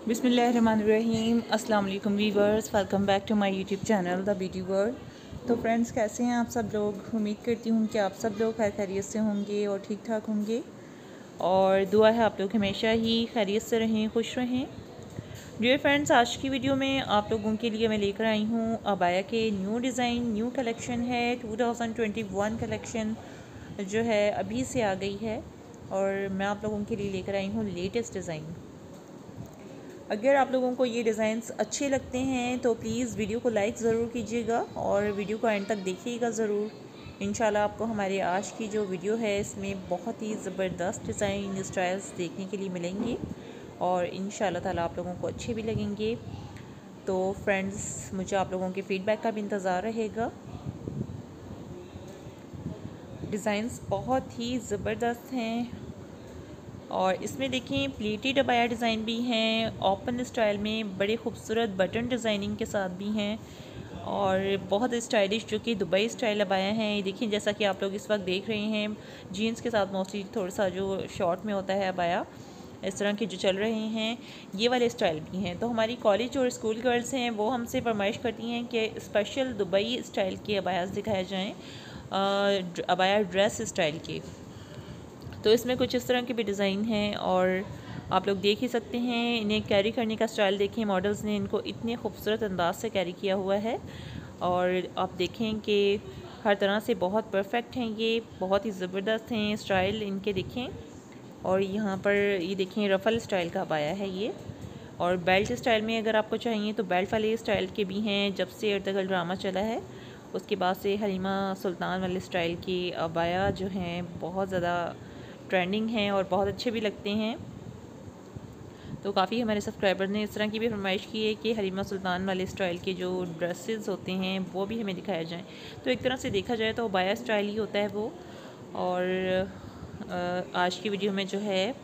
बिसमीम वालेकुम viewers, welcome back to my YouTube channel, the beauty world. तो friends, कैसे हैं आप सब लोग? उम्मीद करती हूँ कि आप सब लोग खैर खैरियत से होंगे और ठीक ठाक होंगे। और दुआ है आप लोग हमेशा ही खैरियत से रहें, खुश रहें। डियर फ्रेंड्स, आज की वीडियो में आप लोगों के लिए मैं लेकर आई हूँ अबाया के न्यू डिज़ाइन, न्यू कलेक्शन है 2021 कलेक्शन जो है अभी से आ गई है। और मैं आप लोगों के लिए लेकर आई हूँ लेटेस्ट डिज़ाइन। अगर आप लोगों को ये डिज़ाइंस अच्छे लगते हैं तो प्लीज़ वीडियो को लाइक ज़रूर कीजिएगा और वीडियो को एंड तक देखिएगा ज़रूर। इन आपको हमारे आज की जो वीडियो है, इसमें बहुत ही ज़बरदस्त डिज़ाइन स्टाइल्स देखने के लिए मिलेंगे और इन ताला आप लोगों को अच्छे भी लगेंगे। तो फ्रेंड्स मुझे आप लोगों के फ़ीडबैक का भी इंतज़ार रहेगा। डिज़ाइंस बहुत ही ज़बरदस्त हैं। और इसमें देखें प्लेटेड अबाया डिज़ाइन भी हैं, ओपन स्टाइल में बड़े खूबसूरत बटन डिज़ाइनिंग के साथ भी हैं और बहुत स्टाइलिश जो कि दुबई स्टाइल अबाया हैं। ये देखिए, जैसा कि आप लोग इस वक्त देख रहे हैं, जीन्स के साथ मोस्टली थोड़ा सा जो शॉर्ट में होता है अबाया इस तरह के जो चल रहे हैं, ये वाले स्टाइल भी हैं। तो हमारी कॉलेज और स्कूल गर्ल्स हैं, वो हमसे फरमाइश करती हैं कि स्पेशल दुबई स्टाइल के अबायास दिखाए जाएँ अबाया ड्रेस स्टाइल के। तो इसमें कुछ इस तरह के भी डिज़ाइन हैं और आप लोग देख ही सकते हैं, इन्हें कैरी करने का स्टाइल देखें मॉडल्स ने इनको इतने खूबसूरत अंदाज से कैरी किया हुआ है और आप देखें कि हर तरह से बहुत परफेक्ट हैं ये, बहुत ही ज़बरदस्त हैं स्टाइल इनके देखें और यहाँ पर ये देखें रफ़ल स्टाइल का पाया है ये और बेल्ट स्टाइल में अगर आपको चाहिए तो बेल्ट वाले स्टाइल के भी हैं जब से अर्तगल ड्रामा चला है। उसके बाद से हलीमा सुल्तान वाले स्टाइल की अबाया जो हैं बहुत ज़्यादा ट्रेंडिंग हैं और बहुत अच्छे भी लगते हैं। तो काफ़ी हमारे सब्सक्राइबर ने इस तरह की भी फरमाइश की है कि हरीमा सुल्तान वाले स्टाइल के जो ड्रेसेस होते हैं, वो भी हमें दिखाया जाए। तो एक तरह से देखा जाए तो बाया स्टाइल ही होता है वो। और आज की वीडियो में जो है,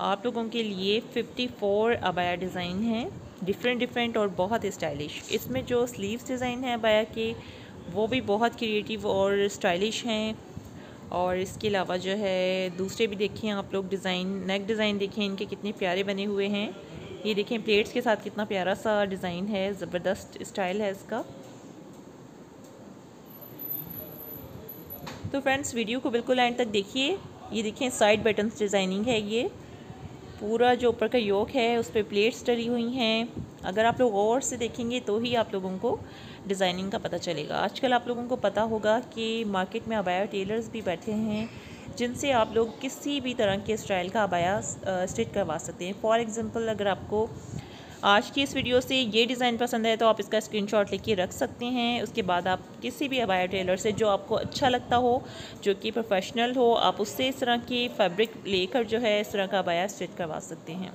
आप लोगों के लिए 54 अबाया डिज़ाइन हैं। डिफरेंट डिफरेंट और बहुत स्टाइलिश इसमें जो स्लीव्स डिज़ाइन है अबाया के, वो भी बहुत क्रिएटिव और स्टाइलिश हैं। और इसके अलावा जो है, दूसरे भी देखें आप लोग डिज़ाइन, नेक डिज़ाइन देखें इनके कितने प्यारे बने हुए हैं। ये देखें प्लेट्स के साथ कितना प्यारा सा डिज़ाइन है, ज़बरदस्त स्टाइल है इसका। तो फ्रेंड्स, वीडियो को बिल्कुल एंड तक देखिए। ये देखें साइड बटन्स डिज़ाइनिंग है ये। पूरा जो ऊपर का योग है, उस पर प्लेट्स डली हुई हैं। अगर आप लोग और से देखेंगे तो ही आप लोगों को डिज़ाइनिंग का पता चलेगा। आजकल आप लोगों को पता होगा कि मार्केट में अबाया टेलर्स भी बैठे हैं, जिनसे आप लोग किसी भी तरह के स्टाइल का अबाया स्टिच करवा सकते हैं। फॉर एग्ज़ाम्पल अगर आपको आज की इस वीडियो से ये डिज़ाइन पसंद है तो आप इसका स्क्रीनशॉट लेके रख सकते हैं। उसके बाद आप किसी भी अबाया टेलर से जो आपको अच्छा लगता हो, जो कि प्रोफेशनल हो, आप उससे इस तरह की फैब्रिक लेकर जो है इस तरह का अबाया स्टिच करवा सकते हैं।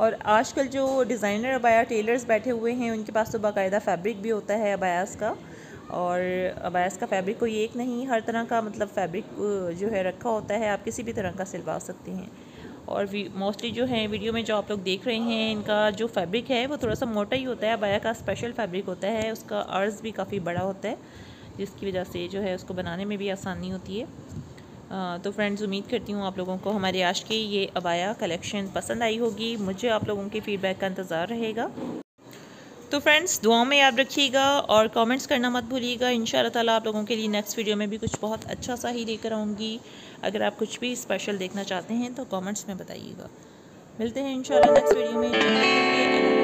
और आजकल जो डिज़ाइनर अबाया टेलर्स बैठे हुए हैं, उनके पास तो बाकायदा फैब्रिक भी होता है अबायास का। और अबायास का फैब्रिक कोई एक नहीं, हर तरह का मतलब फैब्रिक जो है रखा होता है, आप किसी भी तरह का सिलवा सकते हैं। और मोस्टली जो है वीडियो में जो आप लोग देख रहे हैं इनका जो फैब्रिक है वो थोड़ा सा मोटा ही होता है अबाया का स्पेशल फैब्रिक होता है उसका अर्ज़ भी काफ़ी बड़ा होता है जिसकी वजह से जो है उसको बनाने में भी आसानी होती है। आ, तो फ्रेंड्स उम्मीद करती हूँ आप लोगों को हमारे आज की ये अबाया कलेक्शन पसंद आई होगी। मुझे आप लोगों के फ़ीडबैक का इंतज़ार रहेगा। तो फ्रेंड्स दुआओं में याद रखिएगा और कमेंट्स करना मत भूलिएगा। इन ताला आप लोगों के लिए नेक्स्ट वीडियो में भी कुछ बहुत अच्छा सा ही लेकर आऊँगी। अगर आप कुछ भी स्पेशल देखना चाहते हैं तो कमेंट्स में बताइएगा। मिलते हैं इन नेक्स्ट वीडियो में।